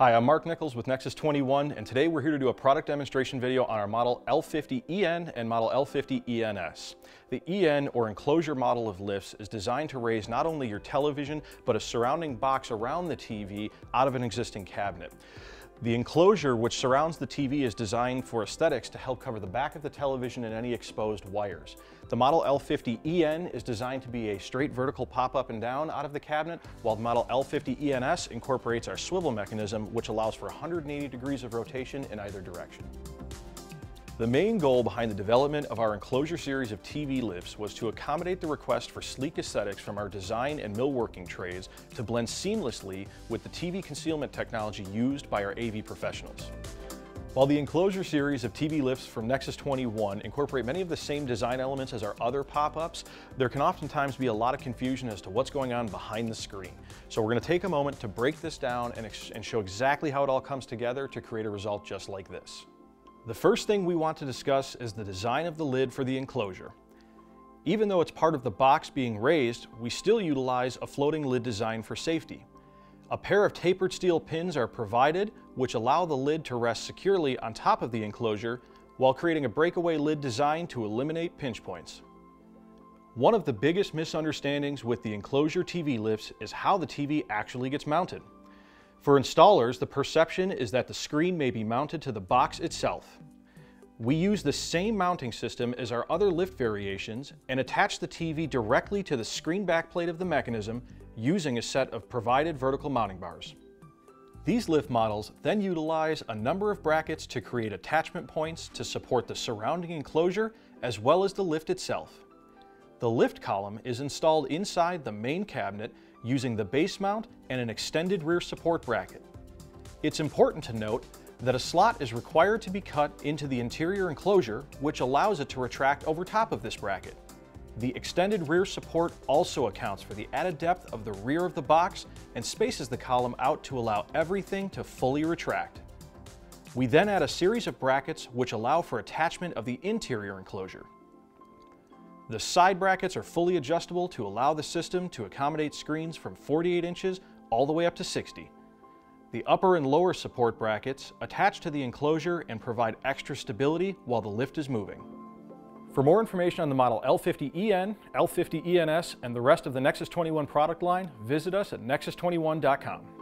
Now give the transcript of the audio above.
Hi, I'm Mark Nichols with Nexus 21, and today we're here to do a product demonstration video on our model L50EN and model L50ENS. The EN, or enclosure model of lifts, is designed to raise not only your television, but a surrounding box around the TV out of an existing cabinet. The enclosure which surrounds the TV is designed for aesthetics to help cover the back of the television and any exposed wires. The Model L50EN is designed to be a straight vertical pop up and down out of the cabinet, while the Model L50ENS incorporates our swivel mechanism which allows for 180 degrees of rotation in either direction. The main goal behind the development of our enclosure series of TV lifts was to accommodate the request for sleek aesthetics from our design and millworking trades to blend seamlessly with the TV concealment technology used by our AV professionals. While the enclosure series of TV lifts from Nexus 21 incorporate many of the same design elements as our other pop-ups, there can oftentimes be a lot of confusion as to what's going on behind the screen. So we're going to take a moment to break this down and, and show exactly how it all comes together to create a result just like this. The first thing we want to discuss is the design of the lid for the enclosure. Even though it's part of the box being raised, we still utilize a floating lid design for safety. A pair of tapered steel pins are provided which allow the lid to rest securely on top of the enclosure while creating a breakaway lid design to eliminate pinch points. One of the biggest misunderstandings with the enclosure TV lifts is how the TV actually gets mounted. For installers, the perception is that the screen may be mounted to the box itself. We use the same mounting system as our other lift variations and attach the TV directly to the screen backplate of the mechanism using a set of provided vertical mounting bars. These lift models then utilize a number of brackets to create attachment points to support the surrounding enclosure as well as the lift itself. The lift column is installed inside the main cabinet using the base mount and an extended rear support bracket. It's important to note that a slot is required to be cut into the interior enclosure, which allows it to retract over top of this bracket. The extended rear support also accounts for the added depth of the rear of the box and spaces the column out to allow everything to fully retract. We then add a series of brackets which allow for attachment of the interior enclosure. The side brackets are fully adjustable to allow the system to accommodate screens from 48 inches all the way up to 60. The upper and lower support brackets attach to the enclosure and provide extra stability while the lift is moving. For more information on the model L50EN, L50ENS, and the rest of the Nexus 21 product line, visit us at nexus21.com.